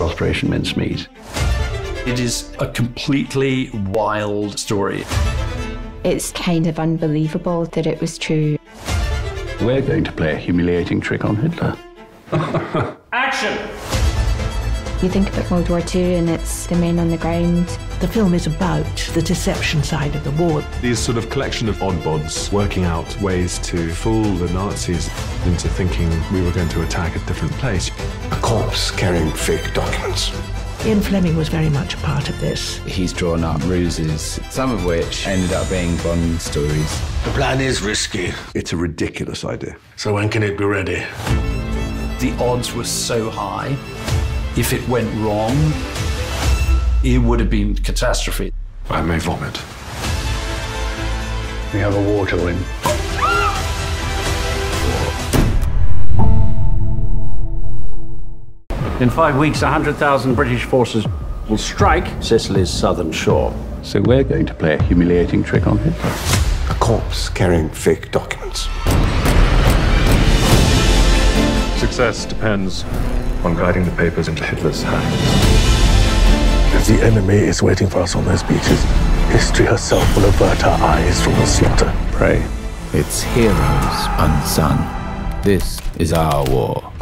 Operation Mincemeat. It is a completely wild story. It's kind of unbelievable that it was true. We're going to play a humiliating trick on Hitler. Action! You think about World War II and it's the men on the ground. The film is about the deception side of the war. These sort of collection of odd bods working out ways to fool the Nazis into thinking we were going to attack a different place. A corpse carrying fake documents. Ian Fleming was very much a part of this. He's drawn up ruses, some of which ended up being Bond stories. The plan is risky. It's a ridiculous idea. So when can it be ready? The odds were so high. If it went wrong, it would have been catastrophe. I may vomit. We have a war to win. In five weeks, 100,000 British forces will strike Sicily's southern shore. So we're going to play a humiliating trick on Hitler. A corpse carrying fake documents. Success depends on guiding the papers into Hitler's hands. If the enemy is waiting for us on those beaches, history herself will avert our eyes from the slaughter. Pray. It's heroes unsung. This is our war.